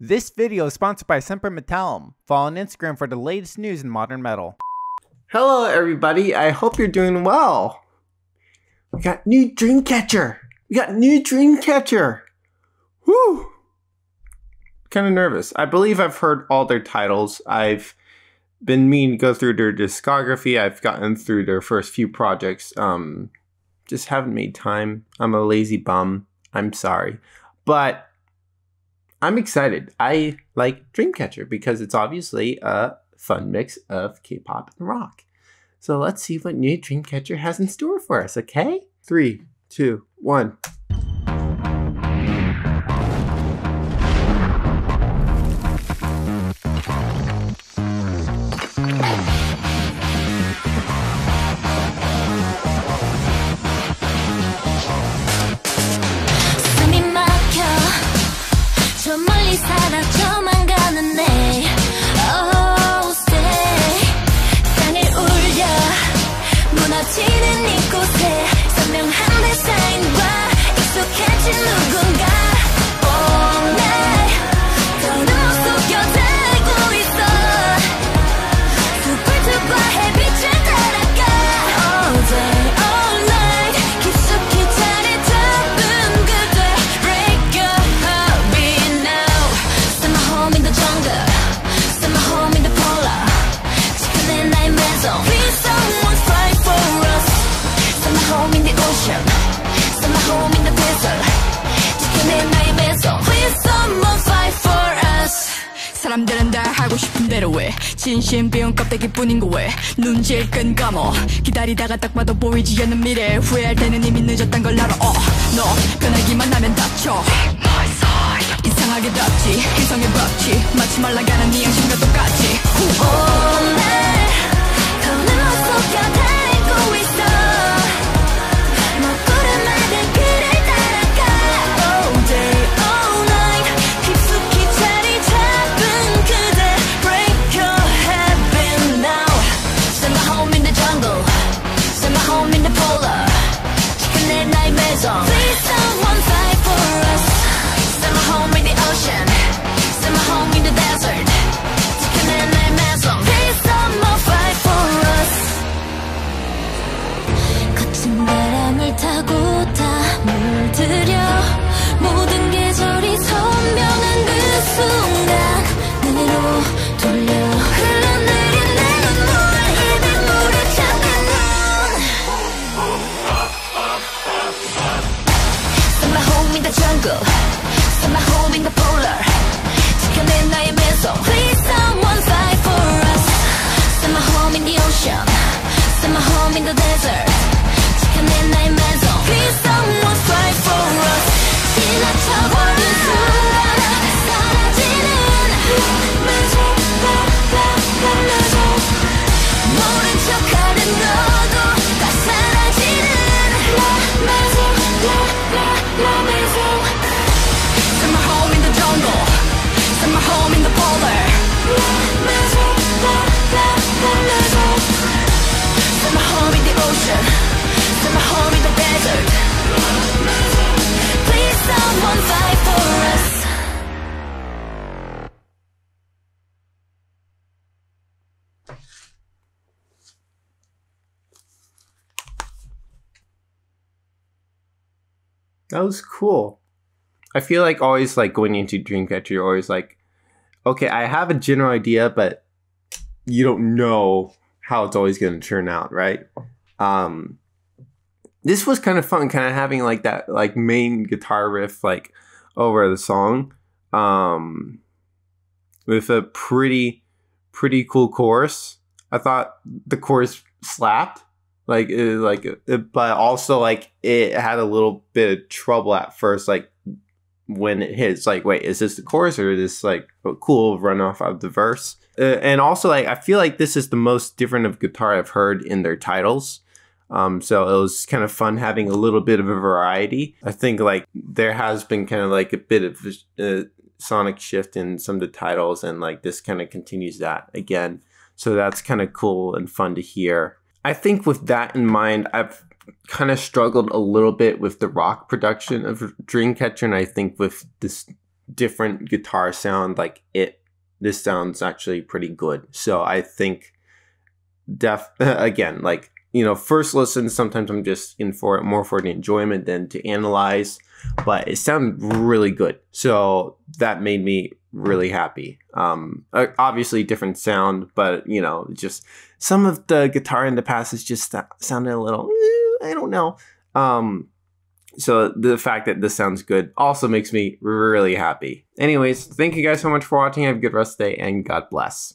This video is sponsored by Semper Metallum. Follow on Instagram for the latest news in modern metal. Hello, everybody. I hope you're doing well. We got new Dreamcatcher. We got new Dreamcatcher. Woo! Kind of nervous. I believe I've heard all their titles. I've been meaning to go through their discography. I've gotten through their first few projects. Um, just haven't made time. I'm a lazy bum. I'm sorry, but I'm excited. I like Dreamcatcher because it's obviously a fun mix of K-pop and rock. So let's see what new Dreamcatcher has in store for us. Okay, three, two, one. 사람들은 다 하고 싶은 대로 해. 진심 비운 껍데기뿐인 거왜? 눈질 끈 감어. 기다리다가 딱 봐도 보이지 않는 미래. 후회할 때는 이미 늦었단 걸 알아. 어, 너 변하기만 하면 닥쳐. 이상하게 덥지. 인성의 법칙 마치 말라가는 네 양심과 똑같이. night 물들여 모든 That was cool. I feel like always like going into Dreamcatcher, you're always like, okay, I have a general idea, but you don't know how it's always going to turn out, right? Um, this was kind of fun, kind of having like that like main guitar riff like over the song, um, with a pretty pretty cool chorus. I thought the chorus slapped like it, like it, but also like it had a little bit of trouble at first like when it hits like wait is this the chorus or is this like a cool runoff of the verse uh, and also like i feel like this is the most different of guitar i've heard in their titles um, so it was kind of fun having a little bit of a variety. I think like there has been kind of like a bit of a sonic shift in some of the titles and like this kind of continues that again. So that's kind of cool and fun to hear. I think with that in mind, I've kind of struggled a little bit with the rock production of Dreamcatcher, and I think with this different guitar sound like it this sounds actually pretty good. So i think def again like you know first listen sometimes i'm just in for it more for the enjoyment than to analyze but it sounded really good. So that made me really happy. Um uh, obviously different sound but you know just some of the guitar in the passes just sounded a little eh, i don't know. Um so the fact that this sounds good also makes me really happy. Anyways thank you guys so much for watching. Have a good rest of the day and god bless